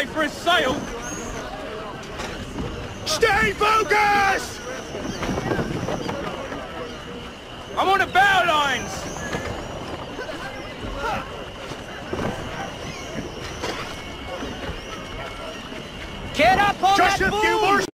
way for a sail! Stay focused! I'm on the bow lines! Get up on Just that a few boom! more